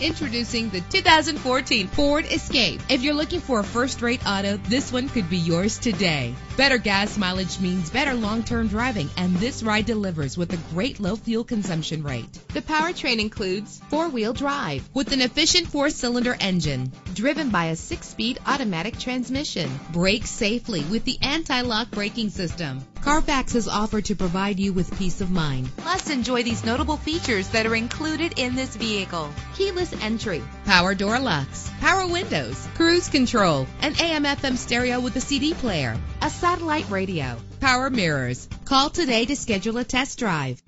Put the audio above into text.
Introducing the 2014 Ford Escape. If you're looking for a first-rate auto, this one could be yours today. Better gas mileage means better long-term driving, and this ride delivers with a great low fuel consumption rate. The powertrain includes four-wheel drive with an efficient four-cylinder engine driven by a six-speed automatic transmission. Brake safely with the anti-lock braking system. Carfax is offered to provide you with peace of mind. Plus, enjoy these notable features that are included in this vehicle. Keyless entry, power door locks, power windows, cruise control, an AM FM stereo with a CD player, a satellite radio, power mirrors. Call today to schedule a test drive.